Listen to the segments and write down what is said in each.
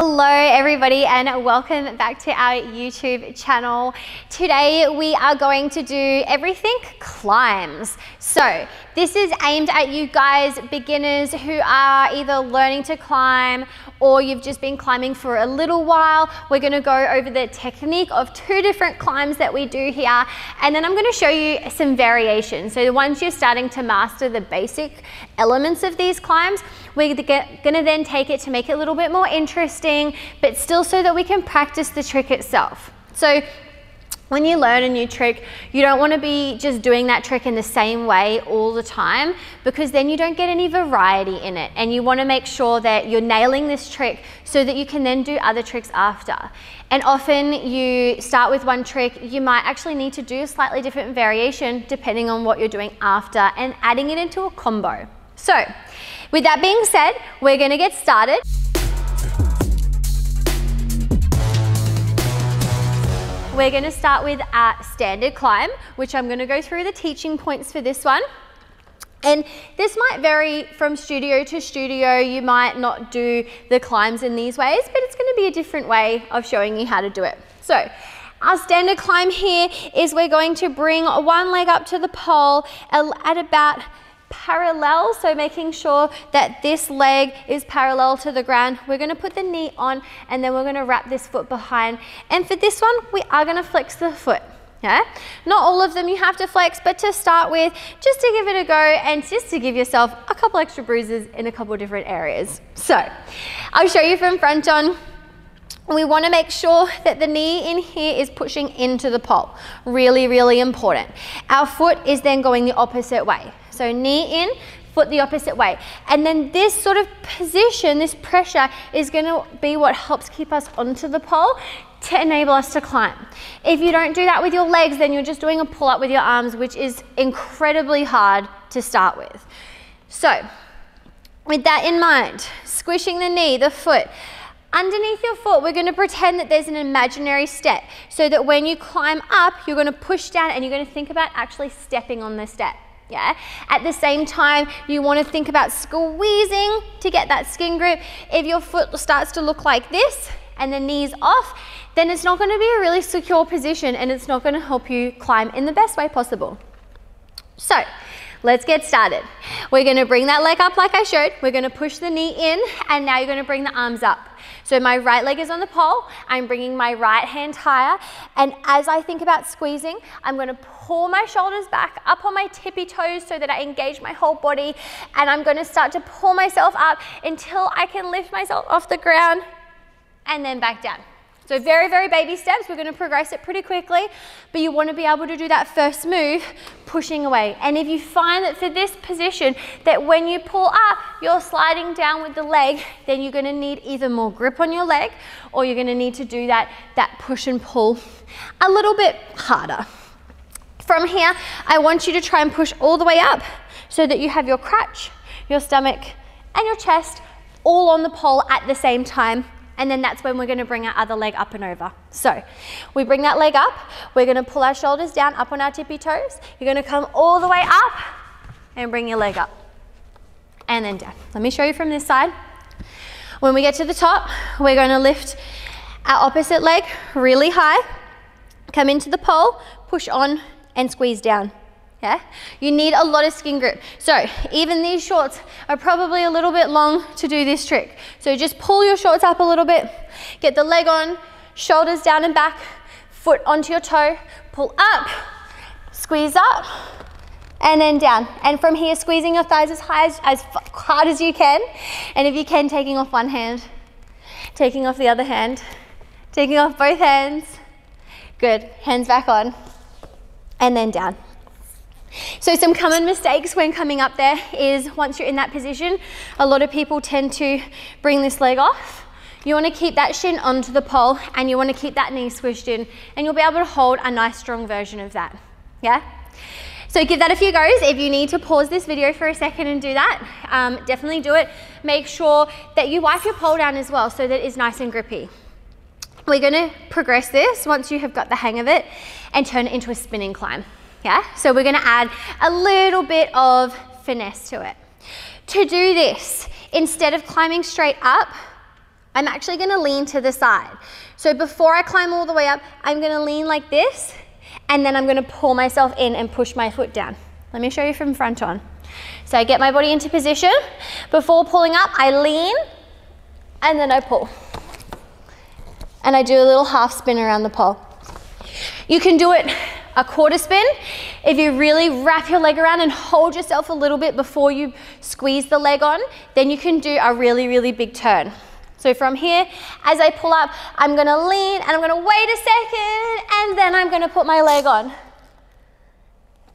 Hello everybody and welcome back to our YouTube channel. Today we are going to do everything climbs. So this is aimed at you guys, beginners who are either learning to climb or you've just been climbing for a little while. We're gonna go over the technique of two different climbs that we do here and then I'm gonna show you some variations. So once you're starting to master the basic elements of these climbs, we're gonna then take it to make it a little bit more interesting, but still so that we can practice the trick itself. So when you learn a new trick, you don't want to be just doing that trick in the same way all the time because then you don't get any variety in it. And you want to make sure that you're nailing this trick so that you can then do other tricks after. And often you start with one trick, you might actually need to do a slightly different variation depending on what you're doing after and adding it into a combo. So with that being said, we're going to get started. We're going to start with a standard climb, which I'm going to go through the teaching points for this one. And this might vary from studio to studio. You might not do the climbs in these ways, but it's going to be a different way of showing you how to do it. So our standard climb here is we're going to bring one leg up to the pole at about parallel, so making sure that this leg is parallel to the ground. We're gonna put the knee on and then we're gonna wrap this foot behind. And for this one, we are gonna flex the foot. Yeah? Not all of them you have to flex, but to start with, just to give it a go and just to give yourself a couple extra bruises in a couple different areas. So, I'll show you from front on. We want to make sure that the knee in here is pushing into the pole. Really, really important. Our foot is then going the opposite way. So knee in, foot the opposite way. And then this sort of position, this pressure is gonna be what helps keep us onto the pole to enable us to climb. If you don't do that with your legs, then you're just doing a pull up with your arms, which is incredibly hard to start with. So, with that in mind, squishing the knee, the foot, Underneath your foot, we're gonna pretend that there's an imaginary step so that when you climb up, you're gonna push down and you're gonna think about actually stepping on the step yeah? At the same time, you wanna think about squeezing to get that skin grip. If your foot starts to look like this and the knee's off, then it's not gonna be a really secure position and it's not gonna help you climb in the best way possible. So, let's get started. We're gonna bring that leg up like I showed. We're gonna push the knee in and now you're gonna bring the arms up. So my right leg is on the pole, I'm bringing my right hand higher, and as I think about squeezing, I'm gonna pull my shoulders back up on my tippy toes so that I engage my whole body, and I'm gonna start to pull myself up until I can lift myself off the ground and then back down. So very, very baby steps. We're going to progress it pretty quickly, but you want to be able to do that first move, pushing away. And if you find that for this position, that when you pull up, you're sliding down with the leg, then you're going to need either more grip on your leg, or you're going to need to do that, that push and pull a little bit harder. From here, I want you to try and push all the way up so that you have your crutch, your stomach, and your chest all on the pole at the same time and then that's when we're gonna bring our other leg up and over. So we bring that leg up, we're gonna pull our shoulders down up on our tippy toes. You're gonna come all the way up and bring your leg up and then down. Let me show you from this side. When we get to the top, we're gonna lift our opposite leg really high, come into the pole, push on and squeeze down. Yeah? You need a lot of skin grip. So even these shorts are probably a little bit long to do this trick. So just pull your shorts up a little bit, get the leg on, shoulders down and back, foot onto your toe, pull up, squeeze up, and then down. And from here, squeezing your thighs as high as, as hard as you can. And if you can, taking off one hand, taking off the other hand, taking off both hands. Good, hands back on, and then down. So some common mistakes when coming up there is once you're in that position, a lot of people tend to bring this leg off. You want to keep that shin onto the pole and you want to keep that knee squished in and you'll be able to hold a nice strong version of that. Yeah? So give that a few goes. If you need to pause this video for a second and do that, um, definitely do it. Make sure that you wipe your pole down as well so that it's nice and grippy. We're going to progress this once you have got the hang of it and turn it into a spinning climb. So we're gonna add a little bit of finesse to it. To do this, instead of climbing straight up, I'm actually gonna lean to the side. So before I climb all the way up, I'm gonna lean like this, and then I'm gonna pull myself in and push my foot down. Let me show you from front on. So I get my body into position. Before pulling up, I lean, and then I pull. And I do a little half spin around the pole. You can do it a quarter spin. If you really wrap your leg around and hold yourself a little bit before you squeeze the leg on, then you can do a really, really big turn. So from here, as I pull up, I'm gonna lean and I'm gonna wait a second and then I'm gonna put my leg on.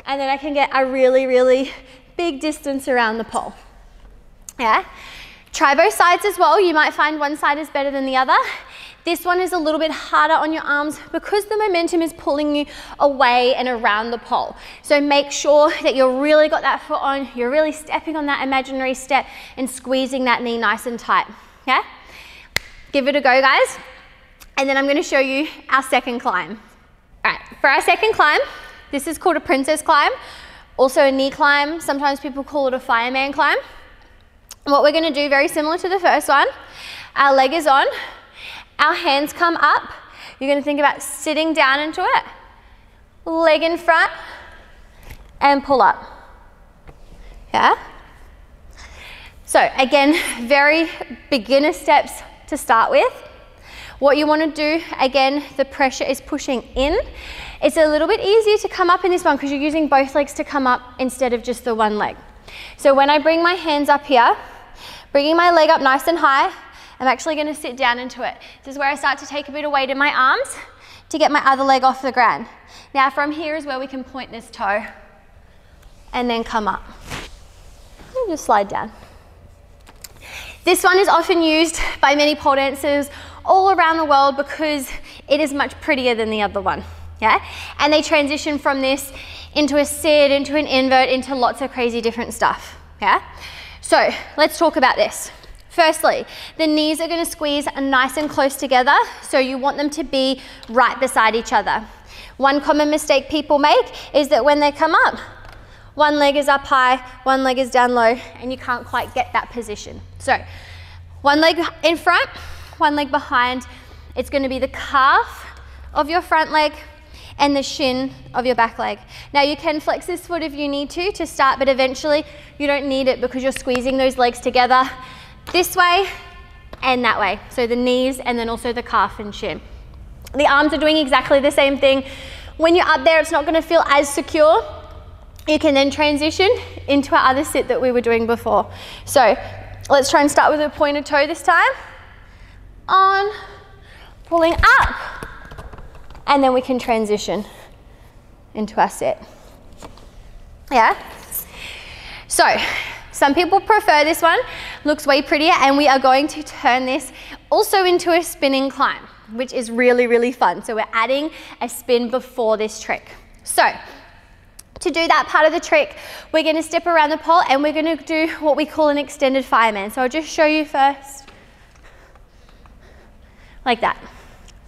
And then I can get a really, really big distance around the pole. Yeah? Try both sides as well. You might find one side is better than the other. This one is a little bit harder on your arms because the momentum is pulling you away and around the pole. So make sure that you've really got that foot on, you're really stepping on that imaginary step and squeezing that knee nice and tight, yeah? Give it a go, guys. And then I'm gonna show you our second climb. All right, for our second climb, this is called a princess climb, also a knee climb. Sometimes people call it a fireman climb. What we're gonna do, very similar to the first one, our leg is on, our hands come up. You're going to think about sitting down into it. Leg in front and pull up. Yeah? So again, very beginner steps to start with. What you want to do, again, the pressure is pushing in. It's a little bit easier to come up in this one because you're using both legs to come up instead of just the one leg. So when I bring my hands up here, bringing my leg up nice and high, I'm actually gonna sit down into it. This is where I start to take a bit of weight in my arms to get my other leg off the ground. Now from here is where we can point this toe and then come up. And just slide down. This one is often used by many pole dancers all around the world because it is much prettier than the other one. Yeah? And they transition from this into a sit, into an invert, into lots of crazy different stuff. Yeah? So let's talk about this. Firstly, the knees are gonna squeeze nice and close together, so you want them to be right beside each other. One common mistake people make is that when they come up, one leg is up high, one leg is down low, and you can't quite get that position. So, one leg in front, one leg behind. It's gonna be the calf of your front leg and the shin of your back leg. Now you can flex this foot if you need to to start, but eventually you don't need it because you're squeezing those legs together this way and that way. So the knees and then also the calf and shin. The arms are doing exactly the same thing. When you're up there, it's not gonna feel as secure. You can then transition into our other sit that we were doing before. So let's try and start with a pointed toe this time. On, pulling up, and then we can transition into our sit. Yeah? So some people prefer this one, looks way prettier, and we are going to turn this also into a spinning climb, which is really, really fun. So we're adding a spin before this trick. So to do that part of the trick, we're gonna step around the pole and we're gonna do what we call an extended fireman. So I'll just show you first, like that.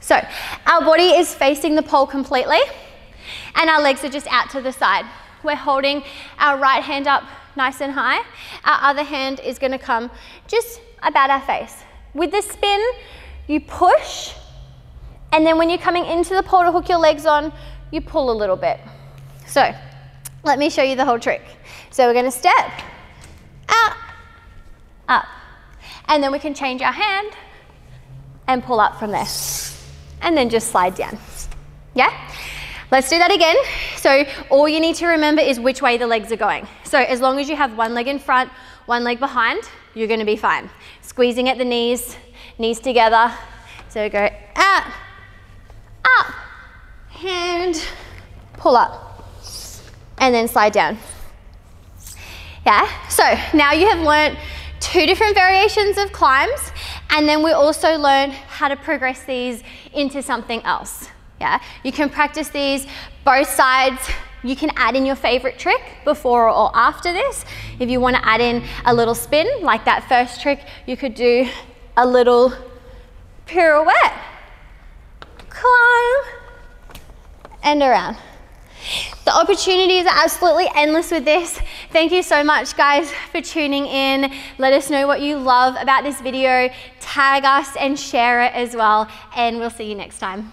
So our body is facing the pole completely and our legs are just out to the side. We're holding our right hand up nice and high. Our other hand is gonna come just about our face. With the spin, you push, and then when you're coming into the pole to hook your legs on, you pull a little bit. So, let me show you the whole trick. So we're gonna step, out, up. And then we can change our hand and pull up from there. And then just slide down. Yeah? Let's do that again. So all you need to remember is which way the legs are going. So as long as you have one leg in front, one leg behind, you're gonna be fine. Squeezing at the knees, knees together. So go out, up, hand, pull up, and then slide down. Yeah, so now you have learned two different variations of climbs, and then we also learn how to progress these into something else. Yeah, you can practice these both sides. You can add in your favorite trick before or after this. If you want to add in a little spin, like that first trick, you could do a little pirouette, climb, and around. The opportunities are absolutely endless with this. Thank you so much guys for tuning in. Let us know what you love about this video. Tag us and share it as well. And we'll see you next time.